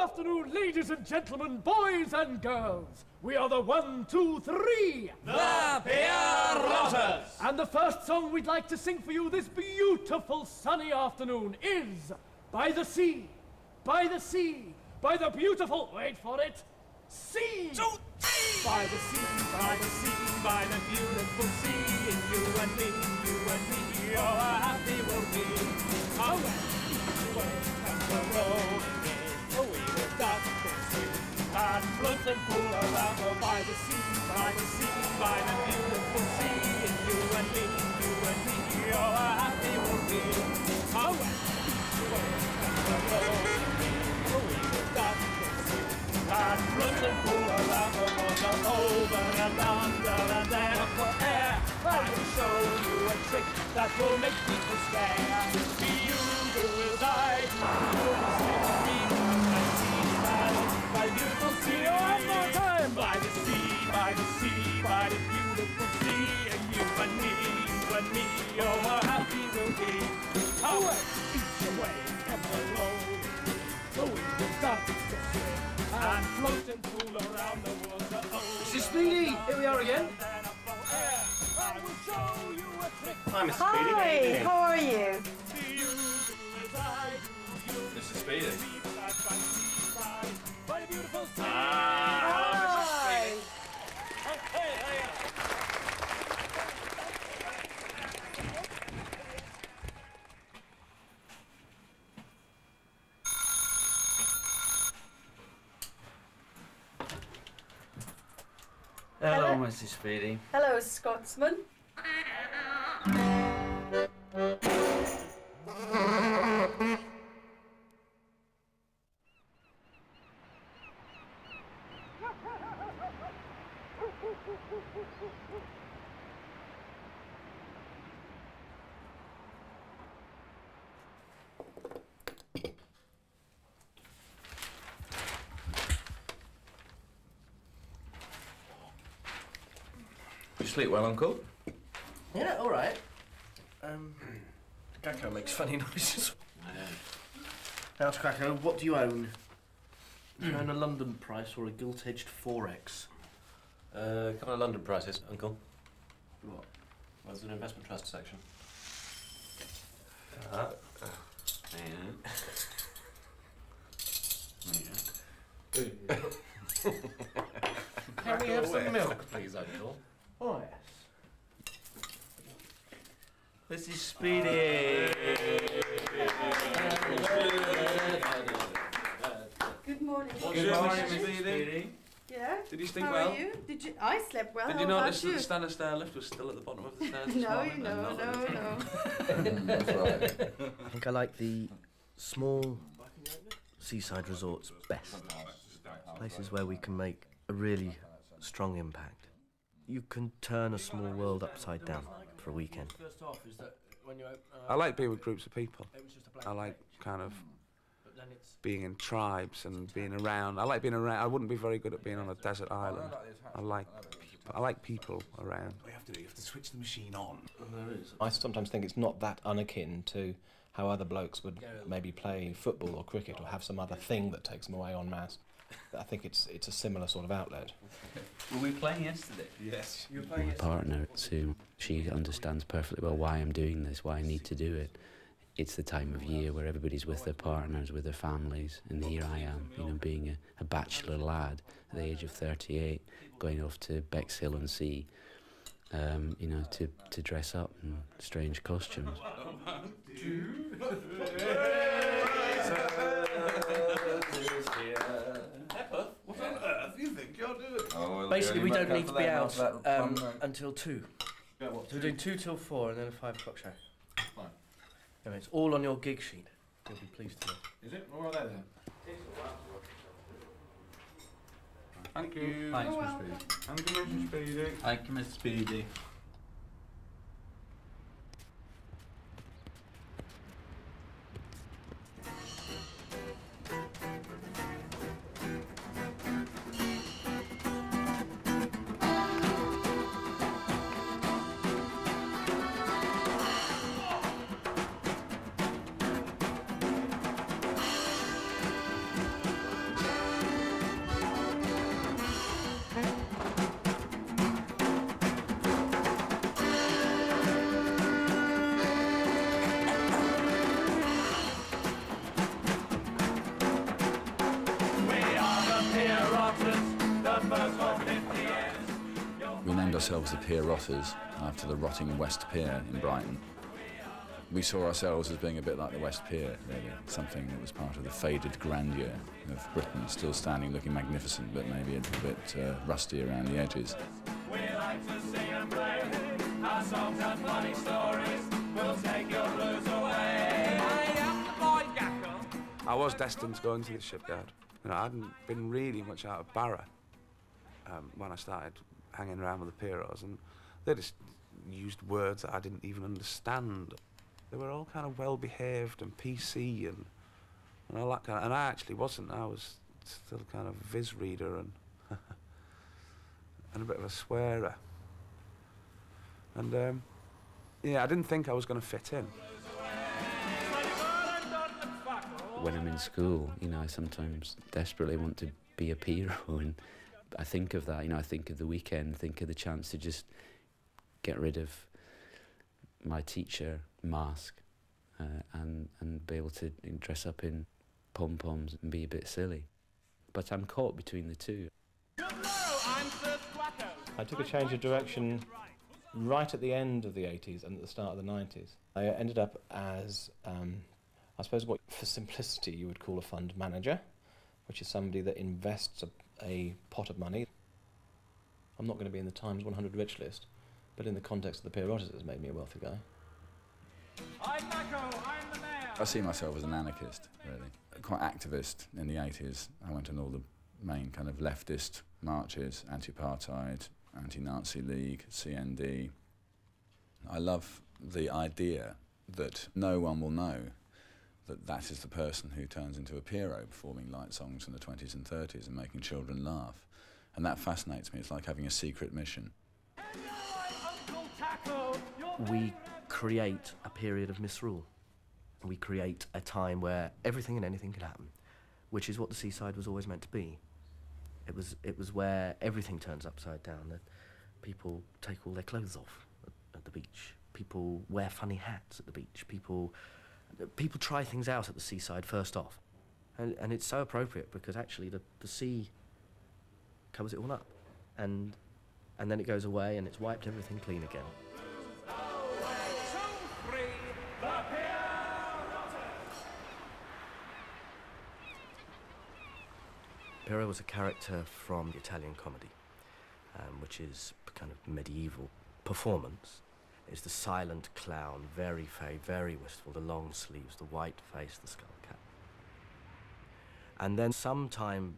Good afternoon, ladies and gentlemen, boys and girls. We are the one, two, three. The Pierrotters. And the first song we'd like to sing for you this beautiful sunny afternoon is By the Sea, by the Sea, by the beautiful, wait for it, sea. Two, three. By the sea, by the sea, by the beautiful sea, and you and me, you and me, oh, how happy we'll be. Oh, each way comes the rolling pull around, oh, by the sea, by the sea, by the beautiful sea, and you and me, you and me, oh, how happy we'll be. Oh, oh, will dance the sea, and float and pull around the over and under and there for air. I will show you a trick that will make people stare. Be you do as I do, by, by beautiful sea. Oh, one more time! By the sea, by the sea, by the beautiful sea, and you and me, you and me, oh, how happy we'll be. Away, each away, come along. So we will dance the swing and float and fool around the water. Oh, Mrs. Speedy, here we are again. I will show you a trick. Hi, Mrs. Speedy. Hi, Good evening. how are you? Be you do as I do, you Mrs. Speedy. Side by side beautiful sea. Hi. Hey, hey, hey. Hello, Hello. Mrs. Speedy. Hello, Scotsman. Sleep well, Uncle? Yeah, all right. Um, Krako makes funny noises. House Krako, what do you own? Do you own a London price or a gilt-edged 4X? Uh, a couple of London prices, Uncle. What? Well, there's an investment trust section. Uh, Can we have some milk, please, Uncle? Oh, yes. This is Speedy. Good morning. Good morning, Speedy. Yeah. Did you sleep How well? are you? Did you? I slept well. Did How you about notice that you? the standard stair lift was still at the bottom of the stairs this No, morning? no, and no, the- no. I think I like the small seaside resorts best. Places where we can make a really strong impact. You can turn a small world upside down for a weekend. I like being with groups of people. I like kind of being in tribes and being around. I like being around. I wouldn't be very good at being on a desert island. I like people. I like people around. We have to do. You have to switch the machine on. I sometimes think it's not that unakin to how other blokes would maybe play football or cricket or have some other thing that takes them away en masse. I think it's it's a similar sort of outlet. Were we playing yesterday? Yes. You were playing my partner Sue, she understands perfectly well why I'm doing this, why I need to do it. It's the time of year where everybody's with their partners, with their families, and here I am, you know, being a, a bachelor lad at the age of 38, going off to Bexhill on Sea, um, you know, to, to dress up in strange costumes. What on earth do you think you're doing? Basically, we don't need to be out um, until two. So we're doing two till four and then a five o'clock show. Fine. Anyway, it's all on your gig sheet. You'll be pleased to know. Is it? Where are they then? Thank you. Thanks, You're Mr. welcome. Speedy. Thank you, Mrs. Speedy. Thank you, Mr. Speedy. Ourselves the Pierrotters after the rotting West Pier in Brighton. We saw ourselves as being a bit like the West Pier, really, something that was part of the faded grandeur of Britain, still standing looking magnificent, but maybe a little bit uh, rusty around the edges. We like to sing and play our songs and funny stories. We'll take your blues away. I am the boy Gacko. I was destined to go into the shipyard. You know, I hadn't been really much out of Barra um, when I started hanging around with the Pierrots, and they just used words that I didn't even understand. They were all kind of well behaved and PC and and all that kind of, and I actually wasn't. I was still kind of Viz reader and and a bit of a swearer. And um, yeah, I didn't think I was going to fit in. When I'm in school, you know, I sometimes desperately want to be a hero, and I think of that. You know, I think of the weekend, think of the chance to just get rid of my teacher mask uh, and and be able to dress up in pom poms and be a bit silly. But I'm caught between the two. I took a change of direction right at the end of the 80s and at the start of the 90s. I ended up as, um, I suppose, what for simplicity you would call a fund manager, which is somebody that invests a, a pot of money. I'm not going to be in the Times 100 rich list, but in the context of the Pierrotters, it has made me a wealthy guy. I'm Gacko. I'm the mayor. I see myself as an anarchist, really. Quite activist in the 80s. I went on all the main kind of leftist marches, anti-apartheid, anti-Nazi League, CND. I love the idea that no one will know that that is the person who turns into a Pierrot performing light songs in the 20s and 30s and making children laugh. And that fascinates me. It's like having a secret mission. We create a period of misrule. We create a time where everything and anything can happen, which is what the seaside was always meant to be. It was, it was where everything turns upside down, that people take all their clothes off at, at the beach. People wear funny hats at the beach. People, people try things out at the seaside first off. And, and it's so appropriate because actually the, the sea covers it all up. And, and then it goes away and it's wiped everything clean again. Pierrot was a character from the Italian comedy, um, which is kind of medieval performance. It's the silent clown, very fey, very wistful, the long sleeves, the white face, the skull cap. And then sometime,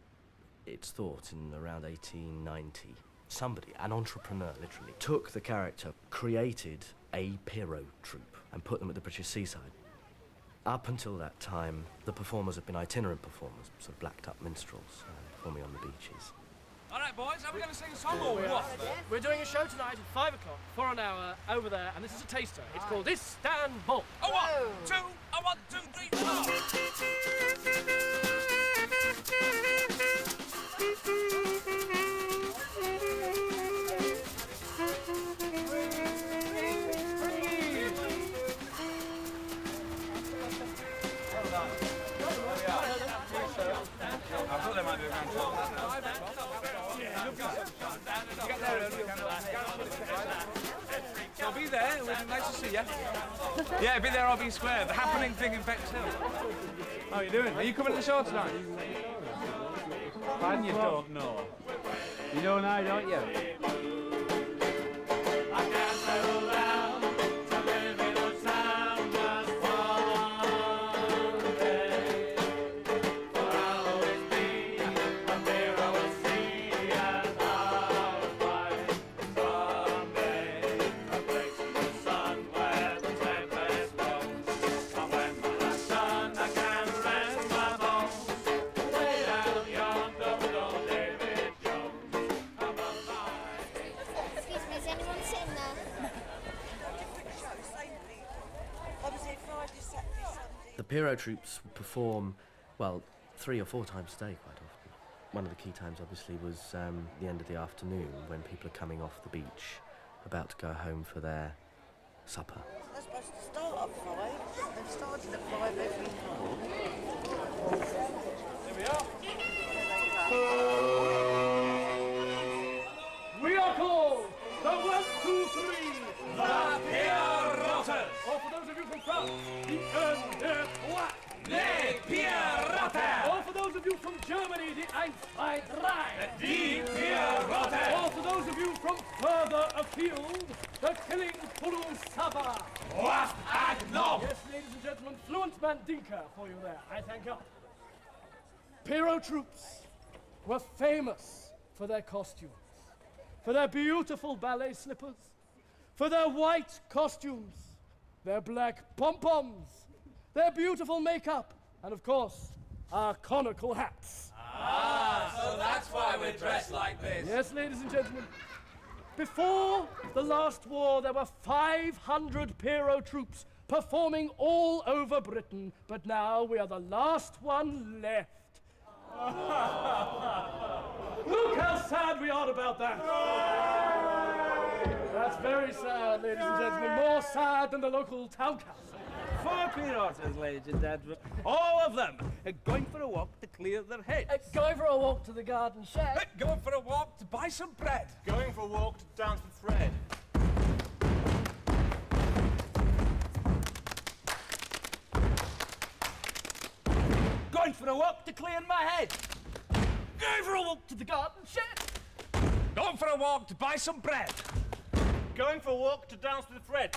it's thought in around 1890, somebody, an entrepreneur literally, took the character, created a Pierrot troupe and put them at the British seaside. Up until that time, the performers have been itinerant performers, sort of blacked up minstrels, uh, performing on the beaches. All right, boys, are we going to sing a song or what? We're doing a show tonight at 5 o'clock for an hour over there, and this is a taster. It's called Istanbul. A one, two, a one, two, three, four. Yeah, be there. I'll be square. The happening thing in Bexhill. How are you doing? Are you coming to the show tonight? And you don't know. You know now, don't you? The Pierrot troupes perform, well, three or four times a day quite often. One of the key times, obviously, was um, the end of the afternoon when people are coming off the beach, about to go home for their supper. They're supposed to start at five. They've started at five every night. Here we are. We are called eins, zwei, drei. Die vier Rote. Or for those of you from further afield, the killing Pulu Saba. What a knob. Yes, ladies and gentlemen, fluent Mandinka for you there. I thank you. Pierrot troupes were famous for their costumes, for their beautiful ballet slippers, for their white costumes, their black pom-poms, their beautiful makeup, and of course, our conical hats. Ah, so that's why we're dressed like this. Yes, ladies and gentlemen. Before the last war, there were 500 Pierrot troupes performing all over Britain, but now we are the last one left. Look how sad we are about that. That's very sad, ladies and gentlemen. More sad than the local town council. Four piratas, ladies and gentlemen. All of them are going for a walk to clear their heads. Uh, going for a walk to the garden shed. Uh, going for a walk to buy some bread. Going for a walk to dance with Fred. Going for a walk to clear my head. Going for a walk to the garden shed. Going for a walk to buy some bread. Going for a walk to dance with Fred.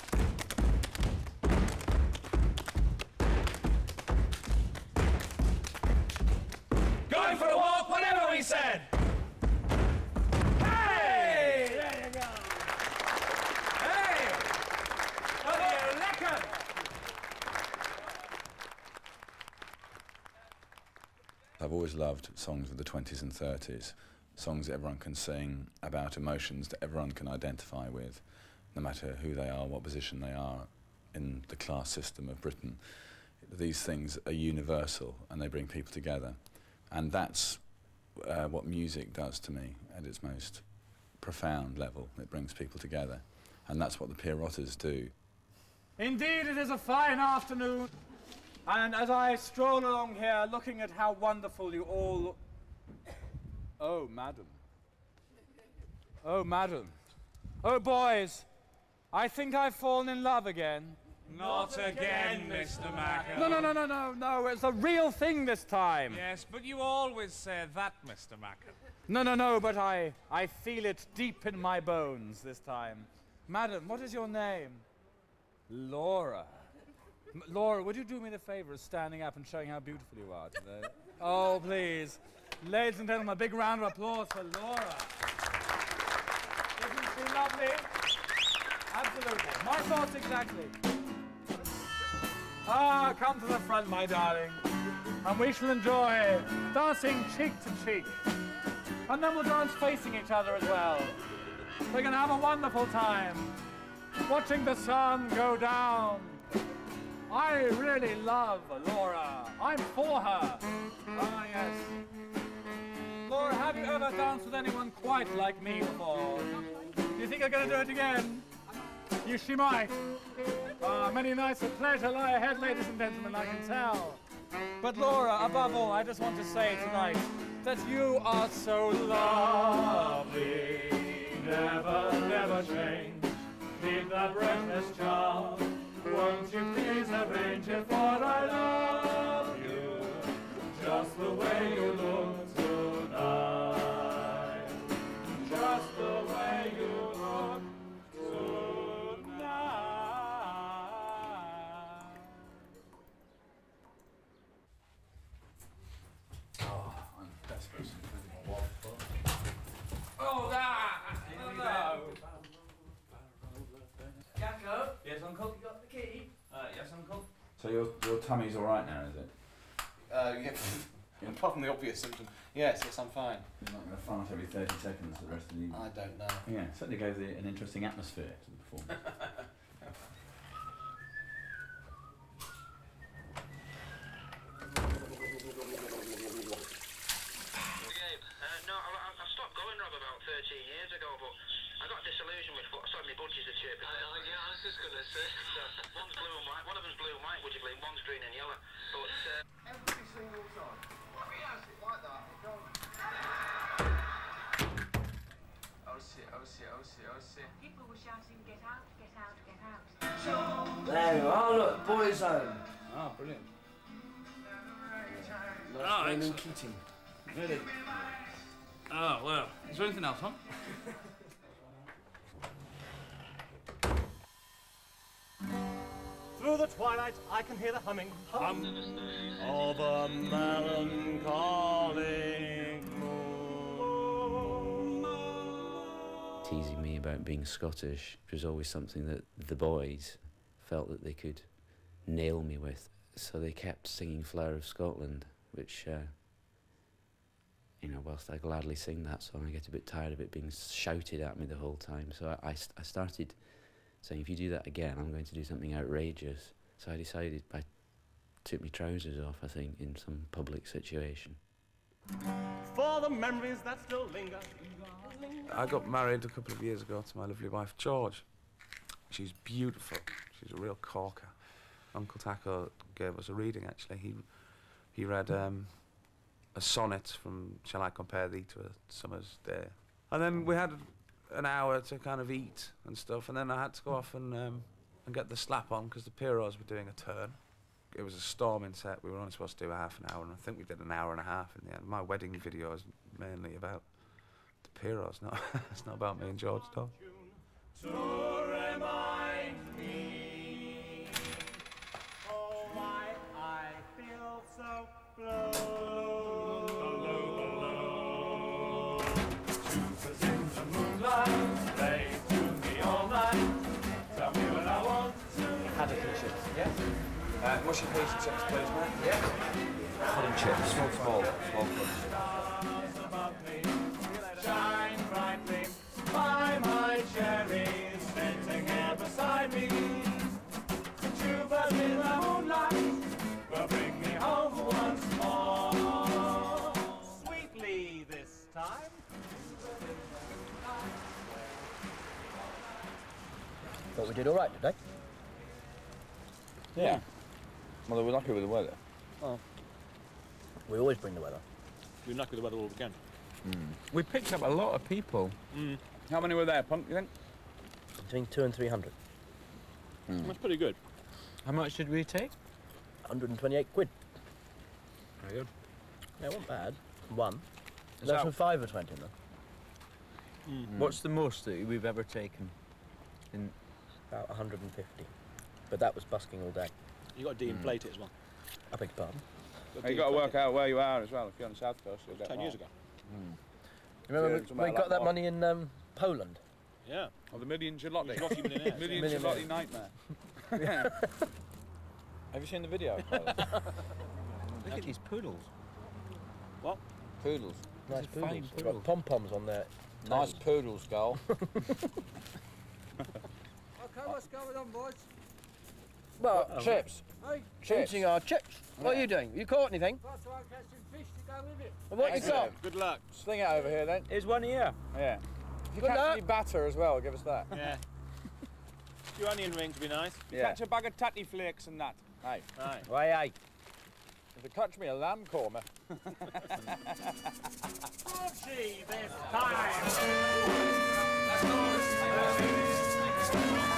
Loved songs of the 20s and 30s, songs that everyone can sing about emotions that everyone can identify with, no matter who they are, what position they are in the class system of Britain. These things are universal and they bring people together. And that's uh, what music does to me at its most profound level. It brings people together. And that's what the Pierrotters do. Indeed, it is a fine afternoon. And as I stroll along here, looking at how wonderful you all look. Oh, madam. Oh, madam. Oh, boys. I think I've fallen in love again. Not again, Mr. Macker. No, no, no, no, no, no. It's a real thing this time. Yes, but you always say that, Mr. Macker. No, no, no, but I, I feel it deep in my bones this time. Madam, what is your name? Laura. M- Laura, would you do me the favor of standing up and showing how beautiful you are today? oh, please. Ladies and gentlemen, a big round of applause for Laura. Isn't she lovely? Absolutely. My thoughts exactly. Ah, come to the front, my darling. And we shall enjoy dancing cheek to cheek. And then we'll dance facing each other as well. We're going to have a wonderful time. Watching the sun go down. I really love Laura. I'm for her. Ah, yes. Laura, have you ever danced with anyone quite like me before? Do you think I'm going to do it again? Yes, she might. Ah, many nights of pleasure lie ahead, ladies and gentlemen, I can tell. But Laura, above all, I just want to say tonight that you are so lovely. Never, never change. Leave that breathless charm. Won't you please arrange it? For I love you just the way you look tummy's all right now, is it? Uh, yeah, apart from the obvious symptom. Yes, yes, I'm fine. You're not going to fart every 30 seconds for the rest of the evening? I don't know. Yeah, certainly gave the, an interesting atmosphere to the performance. no, I, I, I stopped going, Rob, about 13 years ago, but I got disillusioned with foot. Sorry, my budgies are chirping. Uh, yeah, I was just going to say. So, one's blue and white, one of them's blue and white, would you believe? One's green and yellow. But, uh, Every single time. Yes, it's like that. It don't. Oh shit, oh shit, oh shit, oh shit. People were shouting, get out, get out, get out. There you are, look, boys' home. Oh, brilliant. Nice Raymond Keating. Really? Oh, well. Is there anything else, huh? Through the twilight, I can hear the humming hum of a melancholy teasing me about being Scottish, was always something that the boys felt that they could nail me with. So they kept singing Flower of Scotland, which, uh, you know, whilst I gladly sing that song, I get a bit tired of it being shouted at me the whole time. So I, I, st- I started saying, if you do that again, I'm going to do something outrageous. So I decided I took my trousers off, I think, in some public situation. for the memories that still linger. I got married a couple of years ago to my lovely wife, George. She's beautiful. She's a real corker. Uncle Taco gave us a reading, actually. He, he read um, a sonnet from Shall I Compare Thee to a Summer's Day. And then we had an hour to kind of eat and stuff, and then I had to go off and, um, and get the slap on because the Pierrots were doing a turn. It was a storming set. We were only supposed to do a half an hour, and I think we did an hour and a half in the end. My wedding video is mainly about the Pierrots, not, it's not about me and George, though. Yes? Uh, mushy and chips, please, mate. Yeah. Cod and chips. Small, small, small punch. Thought we did all right today. Yeah. Well, we're lucky with the weather. Oh. We always bring the weather. We're lucky with the weather all weekend. Hmm. We picked up a lot of people. Mm. How many were there, Punk, you think? Between two and three hundred. Hmm. That's pretty good. How much did we take? 128 quid. Very good. Yeah, it wasn't bad. One. Is That's that- from five or twenty though. Hmm. What's the most that we've ever taken? In About 150. But that was busking all day. you got to de-inflate it as well. I beg your pardon. You've got to work out where you are as well. If you're on the south coast, you'll get Ten years ago. You remember Yeah, we- we, got that that more. money in um, Poland? Yeah. Oh, the million jalopy. Jalopy millionaires. million Millionaires. jalopy nightmare. Have you seen the video? Look at these poodles. What? Poodles. Nice These poodles. Got poodles. pom poms on their. Nice poodles, girl. Okay, what's going on, boys? Well, What? chips. Hey, Chips. Eating our chips. What are you doing? You caught anything? Try to catch some fish to go with it. Well, what you got? Good luck. Sling it over here then. Here's one here. Yeah. If you Good catch luck. any batter as well, give us that. Yeah. Few onion rings would be nice. You catch a bag of tatty flakes and that. Hey. Aye. Why, aye. If you catch me a lamb korma. Gee, this time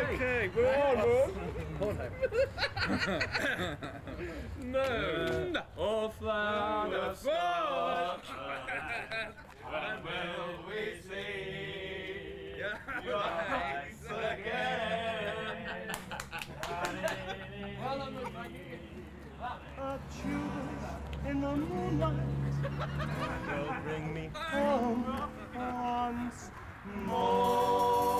Okay, we're on, Moon, oh flower of Scotland, when will we see? Your heights again? A tulip in the moonlight will bring me home once more.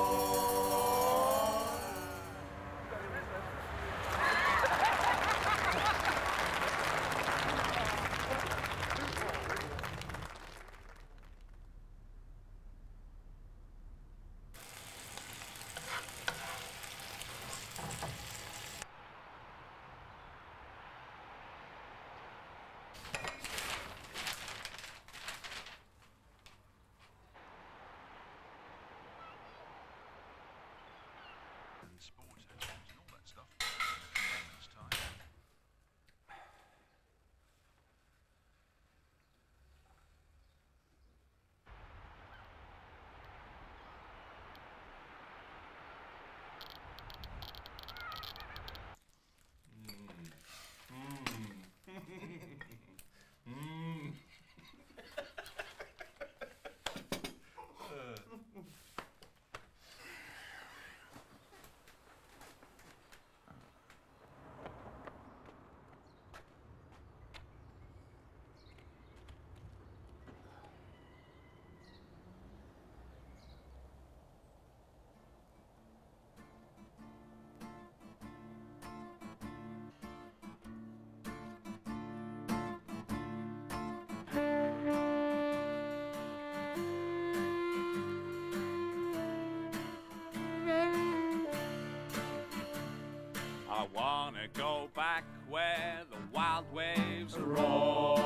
Go back where the wild waves roar.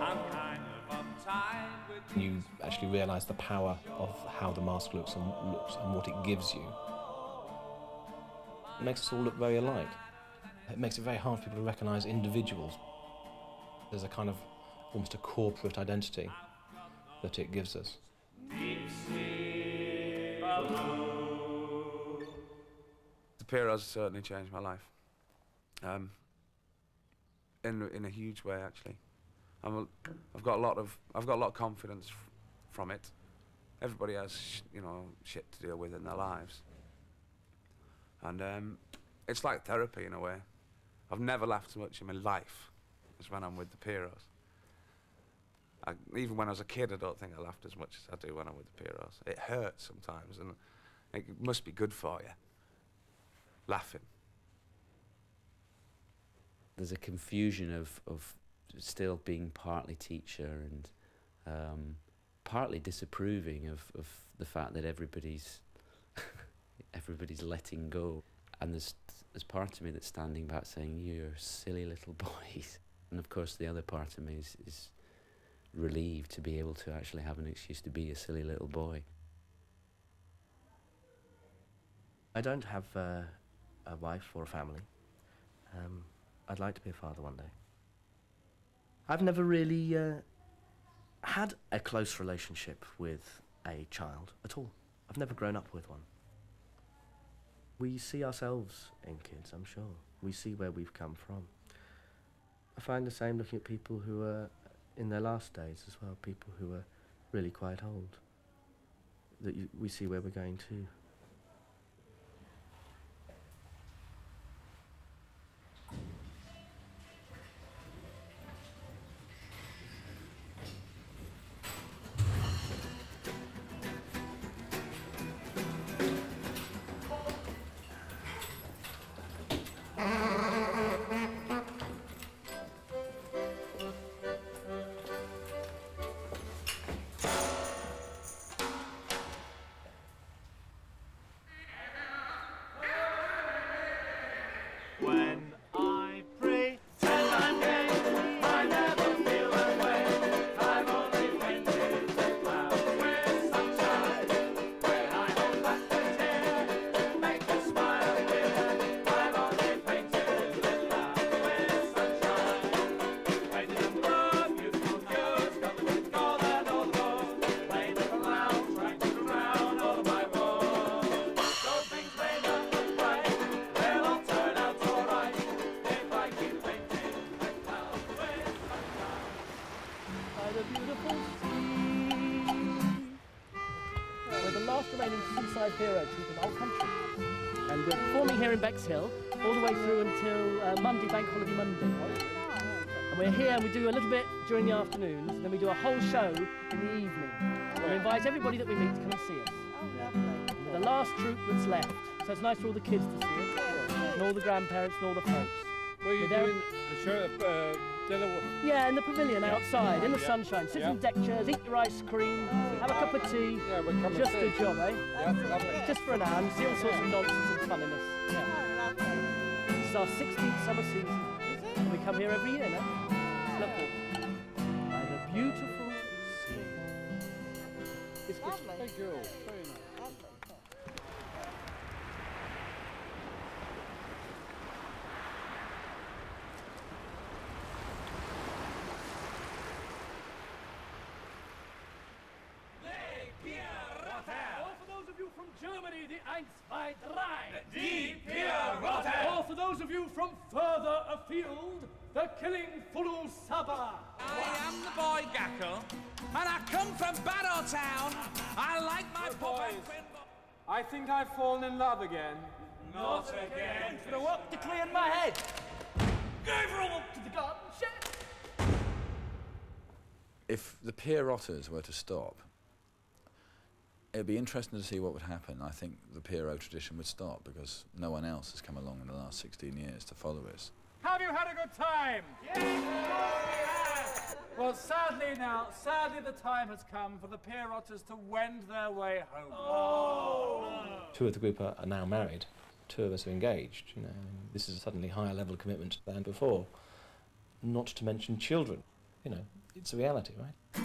I'm kind of uptight with You actually realise the power of how the mask looks and looks and what it gives you. It makes us all look very alike. It makes it very hard for people to recognise individuals. There's a kind of almost a corporate identity that it gives us. Pierrots certainly changed my life. Um, in in a huge way, actually. I've got a lot of I've got a lot of confidence from it. Everybody has you know shit to deal with in their lives, and um, it's like therapy in a way. I've never laughed so much in my life as when I'm with the Pierrots. I, even when I was a kid, I don't think I laughed as much as I do when I'm with the Pierrots. It hurts sometimes, and it must be good for you. Laughing. There's a confusion of, of still being partly teacher and um, partly disapproving of, of the fact that everybody's everybody's letting go. And there's there's part of me that's standing back saying, You're silly little boys. And of course the other part of me is, is relieved to be able to actually have an excuse to be a silly little boy. I don't have uh, a wife or a family. Um, I'd like to be a father one day. I've never really uh, had a close relationship with a child at all. I've never grown up with one. We see ourselves in kids, I'm sure. We see where we've come from. I find the same looking at people who are in their last days as well, people who are really quite old. That you, we see where we're going to. Remaining seaside hero troupe in our country. And we're performing here in Bexhill all the way through until uh, Monday, Bank Holiday Monday. And we're here and we do a little bit during the afternoons, then we do a whole show in the evening. And we invite everybody that we meet to come and see us. We're the last troupe that's left. So it's nice for all the kids to see it, and all the grandparents and all the folks. Were you We're there- doing the show at uh, dinner? Yeah, in the pavilion outside, in the Yeah. sunshine. Sit Yeah. in deck chairs, eat your ice cream, have a cup of tea. Yeah, we'll come and Just see. a job, eh? Yeah, lovely. Just for an hour and see all sorts of nonsense and funniness. Yeah. This is our 16th summer season. And we come here every year now. It's lovely. By the beautiful sea. It's good. Thank you. Very nice. Or for those of you from Germany, the Eins, zwei, drei. Die Pierrotte. Or for those of you from further afield, the killing Fulu Saba. I am the boy Gacko, and I come from Barrowtown. I like my pop and Boys, I think I've fallen in love again. Not again. For a walk to clear my head. Go for a walk to the garden shed. If the Pierrotters were to stop, it'd be interesting to see what would happen. I think the Pierrot tradition would stop because no one else has come along in the last 16 years to follow us. Have you had a good time? Yes, Well, Well, sadly now, sadly the time has come for the Pierrotters to wend their way home. Oh. Two of the group are, are now married. Two of us are engaged. You know, this is a suddenly higher level of commitment than before. Not to mention children. You know, it's a reality, right?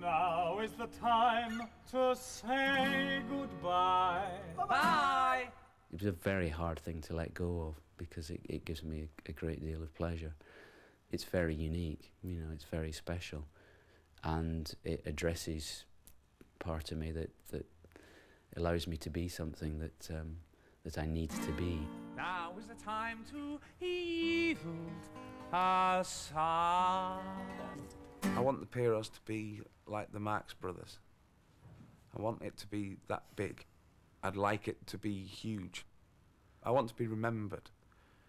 Now is the time to say goodbye. Bye. It was a very hard thing to let go of because it, it gives me a, a great deal of pleasure. It's very unique, you know, it's very special. And it addresses part of me that, that allows me to be something that, um, that I need to be. Now is the time to yield a song. I want the Pierrots to be like the Marx Brothers. I want it to be that big. I'd like it to be huge. I want to be remembered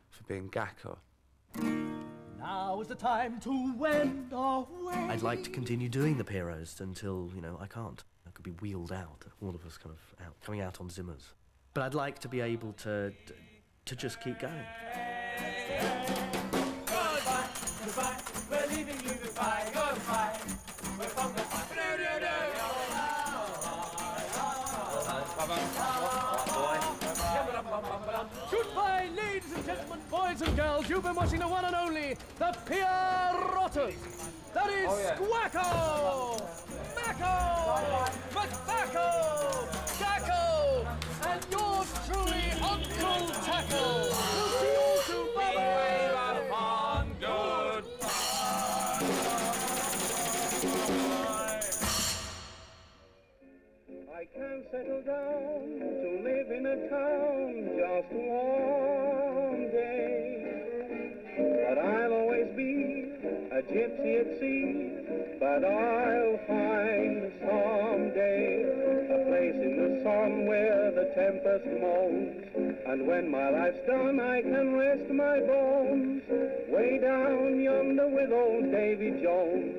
for being Gacko. Now is the time to wend away. I'd like to continue doing the Pierrots until, you know, I can't. I could be wheeled out, all of us kind of out, coming out on Zimmers. But I'd like to be able to, to, to just keep going. Boys and girls. You've been watching the one and only, the Pierrotters. That is Oh, yeah. Squacko, Macco, McBacco, Gacko, and yours truly, Uncle Tackle. We'll see you all soon. Bye-bye. I can settle down to live in a town just one at sea. But I'll find someday a place in the sun where the tempest moans. And when my life's done, I can rest my bones way down yonder with old Davy Jones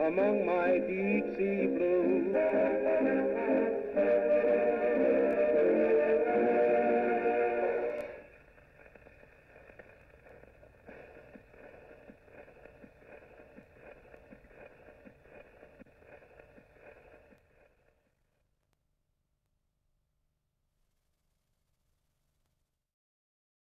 among my deep sea blues.